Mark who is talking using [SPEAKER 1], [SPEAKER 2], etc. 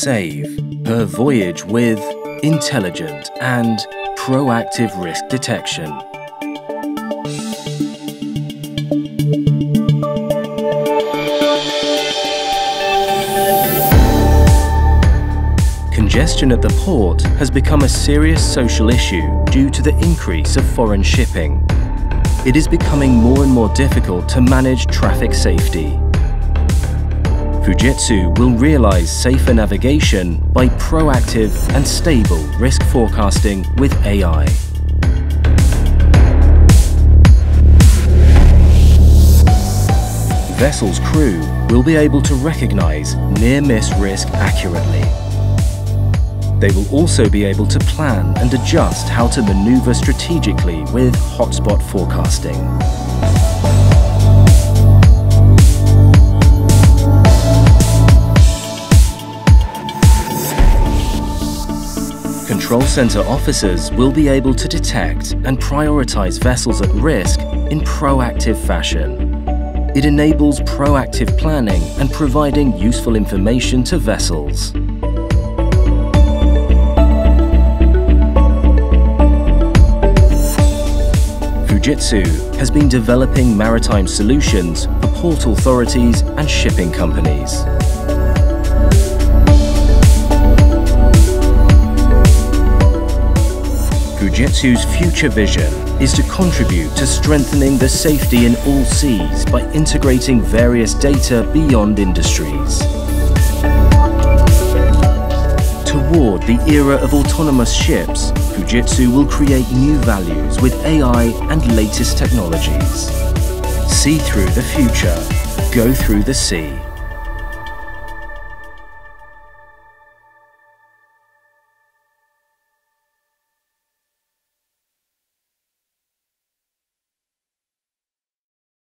[SPEAKER 1] save per voyage with intelligent and proactive risk detection. Congestion at the port has become a serious social issue due to the increase of foreign shipping. It is becoming more and more difficult to manage traffic safety. Fujitsu will realize safer navigation by proactive and stable risk forecasting with AI. Vessel's crew will be able to recognize near-miss risk accurately. They will also be able to plan and adjust how to maneuver strategically with hotspot forecasting. Control Center officers will be able to detect and prioritize vessels at risk in proactive fashion. It enables proactive planning and providing useful information to vessels. Fujitsu has been developing maritime solutions for port authorities and shipping companies. Fujitsu's future vision is to contribute to strengthening the safety in all seas by integrating various data beyond industries. Toward the era of autonomous ships, Fujitsu will create new values with AI and latest technologies. See through the future. Go through the sea.